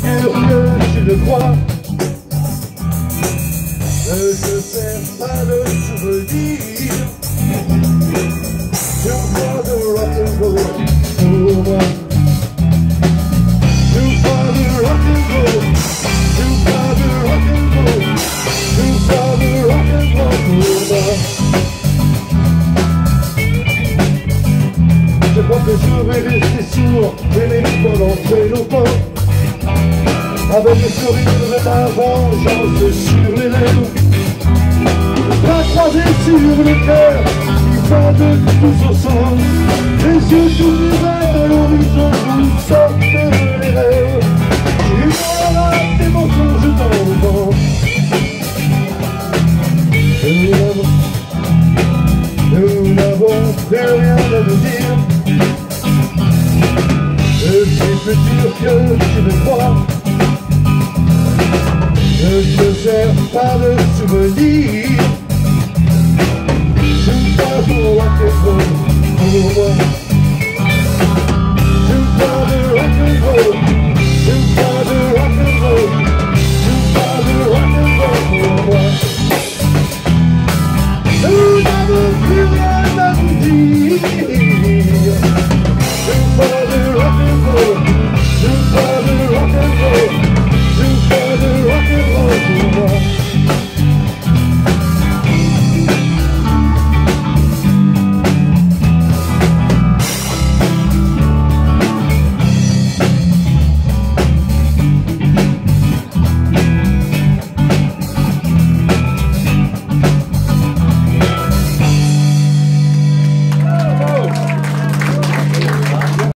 tu le crois. Ne te sers pas de souvenir. Tu crois de rock and roll pour moi. Tu crois de rock and roll. Tu crois de rock and roll. Tu crois de rock and roll pour moi. Je crois que je vais rester sourd, aimer pendant très longtemps. Avec le sourire ma vengeance sur les lèvres. Bras croisés sur le cœur, qui va de tous ensemble. Les yeux tournés vers l'horizon, vous sortent les rêves. Tu auras tes mensonges vent. Nous n'avons, nous n'avons plus rien à nous dire. Je suis plus sûr que tu me crois. Ne te sers pas de souvenirs.